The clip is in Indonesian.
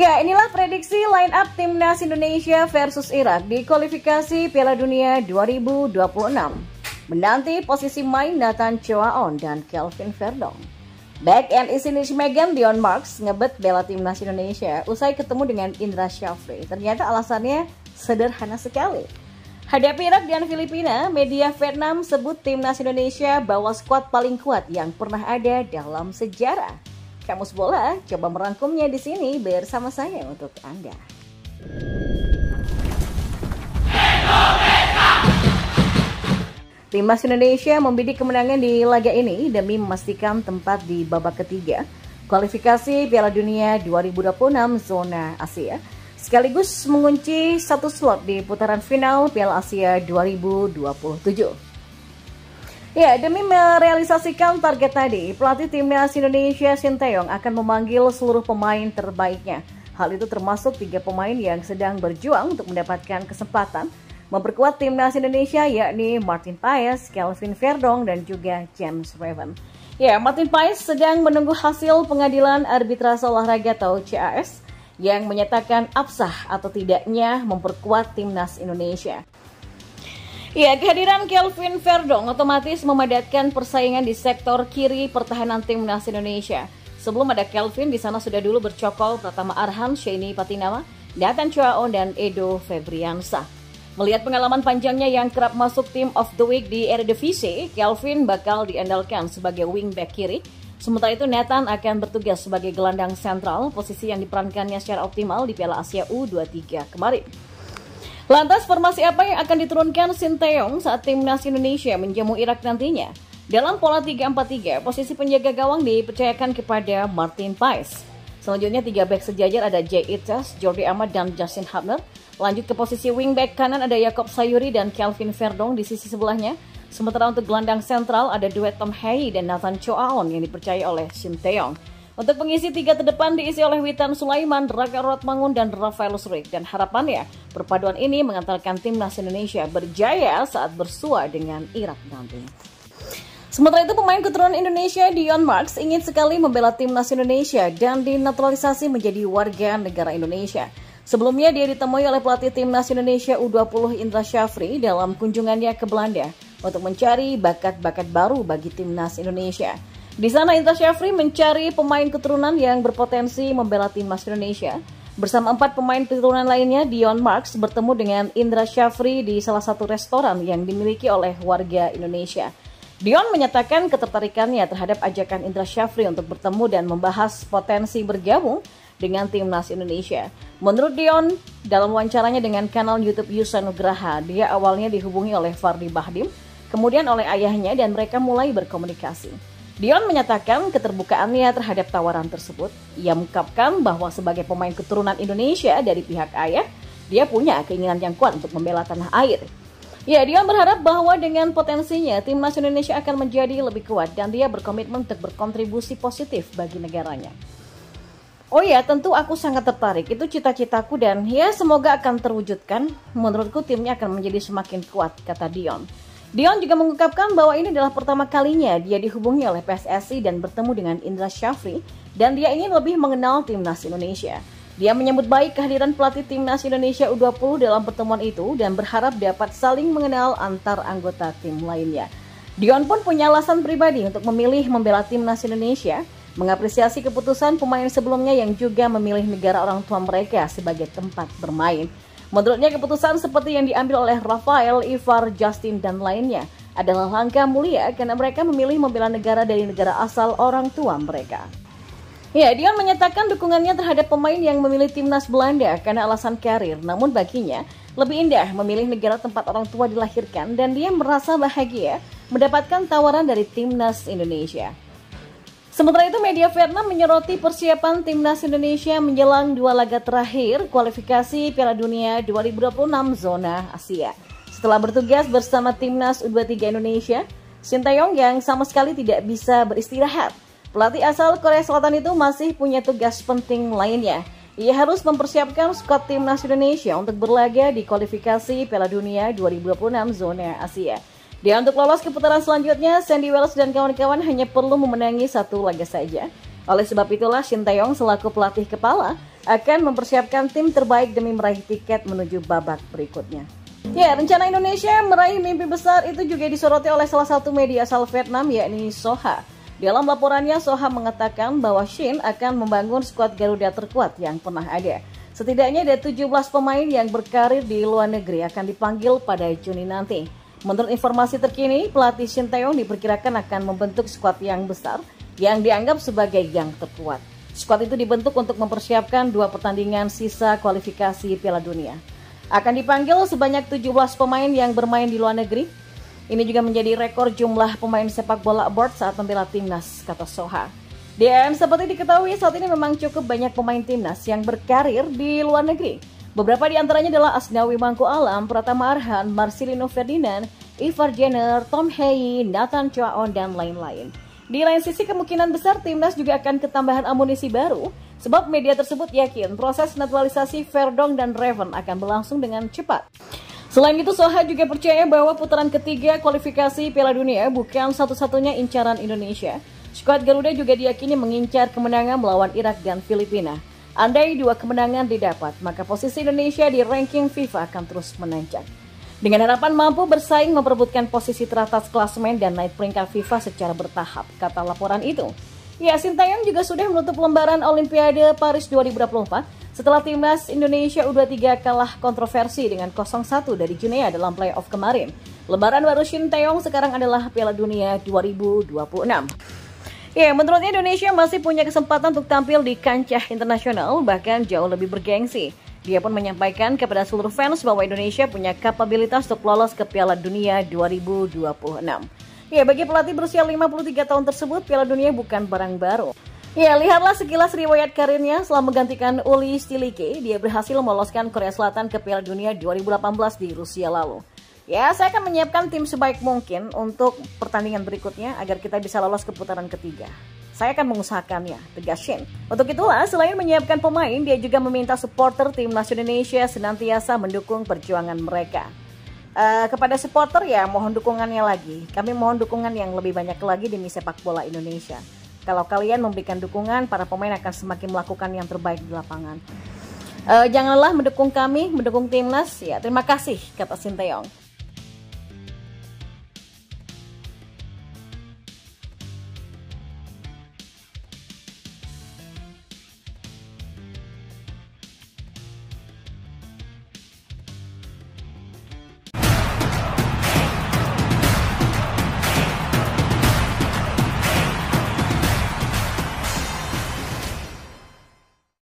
Ya, inilah prediksi line up timnas Indonesia versus Irak di kualifikasi Piala Dunia 2026. Menanti posisi main Nathan Choaon dan Kelvin Verdong. Back and Isinish Megan Dion Marks ngebet bela timnas Indonesia usai ketemu dengan Indra Syafri. Ternyata alasannya sederhana sekali. Hadapi Irak dan Filipina, media Vietnam sebut timnas Indonesia bawa skuad paling kuat yang pernah ada dalam sejarah. Kamus Bola coba merangkumnya di sini bersama saya untuk Anda. Timnas Indonesia membidik kemenangan di laga ini demi memastikan tempat di babak ketiga kualifikasi Piala Dunia 2026 zona Asia sekaligus mengunci satu slot di putaran final Piala Asia 2027. Ya, demi merealisasikan target tadi, pelatih timnas Indonesia Sinteyong akan memanggil seluruh pemain terbaiknya. Hal itu termasuk tiga pemain yang sedang berjuang untuk mendapatkan kesempatan memperkuat timnas Indonesia yakni Martin Paes, Kelvin Verdong, dan juga James Raven. Ya, Martin Paes sedang menunggu hasil pengadilan arbitrase olahraga atau CAS yang menyatakan absah atau tidaknya memperkuat timnas Indonesia. Ya, kehadiran Kelvin Verdong otomatis memadatkan persaingan di sektor kiri pertahanan timnas Indonesia. Sebelum ada Kelvin, di sana sudah dulu bercokol Pratama Arhan, Shani Patinama, Nathan Chuaon, dan Edo Febriansa. Melihat pengalaman panjangnya yang kerap masuk tim of the week di Eredivisie, Kelvin bakal diandalkan sebagai wingback kiri. Sementara itu Nathan akan bertugas sebagai gelandang sentral, posisi yang diperankannya secara optimal di Piala Asia U23 kemarin. Lantas formasi apa yang akan diturunkan Sinteyong saat timnas Indonesia menjamu Irak nantinya? Dalam pola 3-4-3, posisi penjaga gawang dipercayakan kepada Martin Paes. Selanjutnya tiga back sejajar ada Jay Itas, Jordi Ahmad, dan Justin Hubner. Lanjut ke posisi wingback kanan ada Jakob Sayuri dan Kelvin Verdong di sisi sebelahnya. Sementara untuk gelandang sentral ada duet Tom Hay dan Nathan Choaon yang dipercaya oleh Sinteyong. Untuk pengisi tiga terdepan diisi oleh Witan Sulaiman, Raka Rotmangun, dan Rafael Surik. Dan harapannya, perpaduan ini mengantarkan timnas Indonesia berjaya saat bersua dengan Irak nanti. Sementara itu pemain keturunan Indonesia Dion Marks ingin sekali membela timnas Indonesia dan dinaturalisasi menjadi warga negara Indonesia. Sebelumnya dia ditemui oleh pelatih timnas Indonesia U20 Indra Syafri dalam kunjungannya ke Belanda untuk mencari bakat-bakat baru bagi timnas Indonesia. Di sana Indra Syafri mencari pemain keturunan yang berpotensi membela timnas Indonesia. Bersama empat pemain keturunan lainnya, Dion Marks bertemu dengan Indra Syafri di salah satu restoran yang dimiliki oleh warga Indonesia. Dion menyatakan ketertarikannya terhadap ajakan Indra Syafri untuk bertemu dan membahas potensi bergabung dengan timnas Indonesia. Menurut Dion, dalam wawancaranya dengan kanal YouTube Yusa Nugraha, dia awalnya dihubungi oleh Fardi Bahdim, kemudian oleh ayahnya dan mereka mulai berkomunikasi. Dion menyatakan keterbukaannya terhadap tawaran tersebut. Ia mengungkapkan bahwa sebagai pemain keturunan Indonesia dari pihak ayah, dia punya keinginan yang kuat untuk membela tanah air. Ya, Dion berharap bahwa dengan potensinya, timnas Indonesia akan menjadi lebih kuat dan dia berkomitmen untuk berkontribusi positif bagi negaranya. Oh ya, tentu aku sangat tertarik. Itu cita-citaku dan ya semoga akan terwujudkan. Menurutku timnya akan menjadi semakin kuat, kata Dion. Dion juga mengungkapkan bahwa ini adalah pertama kalinya dia dihubungi oleh PSSI dan bertemu dengan Indra Syafri dan dia ingin lebih mengenal timnas Indonesia. Dia menyambut baik kehadiran pelatih timnas Indonesia U20 dalam pertemuan itu dan berharap dapat saling mengenal antar anggota tim lainnya. Dion pun punya alasan pribadi untuk memilih membela timnas Indonesia, mengapresiasi keputusan pemain sebelumnya yang juga memilih negara orang tua mereka sebagai tempat bermain. Menurutnya keputusan seperti yang diambil oleh Rafael, Ivar, Justin, dan lainnya adalah langkah mulia karena mereka memilih membela negara dari negara asal orang tua mereka. Ya, Dion menyatakan dukungannya terhadap pemain yang memilih timnas Belanda karena alasan karir. Namun baginya, lebih indah memilih negara tempat orang tua dilahirkan dan dia merasa bahagia mendapatkan tawaran dari timnas Indonesia. Sementara itu media Vietnam menyoroti persiapan timnas Indonesia menjelang dua laga terakhir kualifikasi Piala Dunia 2026 zona Asia. Setelah bertugas bersama timnas U23 Indonesia, Sintayong yang sama sekali tidak bisa beristirahat. Pelatih asal Korea Selatan itu masih punya tugas penting lainnya. Ia harus mempersiapkan skuad timnas Indonesia untuk berlaga di kualifikasi Piala Dunia 2026 zona Asia. Dia untuk lolos ke putaran selanjutnya, Sandy Wells dan kawan-kawan hanya perlu memenangi satu laga saja. Oleh sebab itulah Shin Taeyong selaku pelatih kepala akan mempersiapkan tim terbaik demi meraih tiket menuju babak berikutnya. Ya, rencana Indonesia meraih mimpi besar itu juga disoroti oleh salah satu media asal Vietnam yakni Soha. Dalam laporannya, Soha mengatakan bahwa Shin akan membangun skuad Garuda terkuat yang pernah ada. Setidaknya ada 17 pemain yang berkarir di luar negeri akan dipanggil pada Juni nanti. Menurut informasi terkini, pelatih Shin Taeyong diperkirakan akan membentuk skuad yang besar yang dianggap sebagai yang terkuat. Skuad itu dibentuk untuk mempersiapkan dua pertandingan sisa kualifikasi Piala Dunia. Akan dipanggil sebanyak 17 pemain yang bermain di luar negeri. Ini juga menjadi rekor jumlah pemain sepak bola abroad saat membela timnas, kata Soha. Dan seperti diketahui saat ini memang cukup banyak pemain timnas yang berkarir di luar negeri. Beberapa di antaranya adalah Asnawi Mangku Alam, Pratama Arhan, Marcelino Ferdinand, Ivar Jenner, Tom Hey, Nathan Chuaon, dan lain-lain. Di lain sisi kemungkinan besar timnas juga akan ketambahan amunisi baru sebab media tersebut yakin proses naturalisasi Verdong dan Raven akan berlangsung dengan cepat. Selain itu, Soha juga percaya bahwa putaran ketiga kualifikasi Piala Dunia bukan satu-satunya incaran Indonesia. Skuad Garuda juga diyakini mengincar kemenangan melawan Irak dan Filipina. Andai dua kemenangan didapat, maka posisi Indonesia di ranking FIFA akan terus menanjak. Dengan harapan mampu bersaing memperebutkan posisi teratas klasemen dan naik peringkat FIFA secara bertahap, kata laporan itu. Ya, Sintayong juga sudah menutup lembaran Olimpiade Paris 2024 setelah timnas Indonesia U23 kalah kontroversi dengan 0-1 dari Guinea dalam playoff kemarin. Lembaran baru Sintayong sekarang adalah Piala Dunia 2026. Ya, menurutnya Indonesia masih punya kesempatan untuk tampil di kancah internasional, bahkan jauh lebih bergengsi. Dia pun menyampaikan kepada seluruh fans bahwa Indonesia punya kapabilitas untuk lolos ke Piala Dunia 2026. Ya, bagi pelatih berusia 53 tahun tersebut, Piala Dunia bukan barang baru. Ya, lihatlah sekilas riwayat karirnya setelah menggantikan Uli Stilike, dia berhasil meloloskan Korea Selatan ke Piala Dunia 2018 di Rusia lalu. Ya, saya akan menyiapkan tim sebaik mungkin untuk pertandingan berikutnya agar kita bisa lolos ke putaran ketiga. Saya akan mengusahakannya, tegas Shin. Untuk itulah, selain menyiapkan pemain, dia juga meminta supporter timnas Indonesia senantiasa mendukung perjuangan mereka. Uh, kepada supporter ya, mohon dukungannya lagi. Kami mohon dukungan yang lebih banyak lagi demi sepak bola Indonesia. Kalau kalian memberikan dukungan, para pemain akan semakin melakukan yang terbaik di lapangan. Uh, janganlah mendukung kami, mendukung timnas. Ya, terima kasih, kata Sinteyong.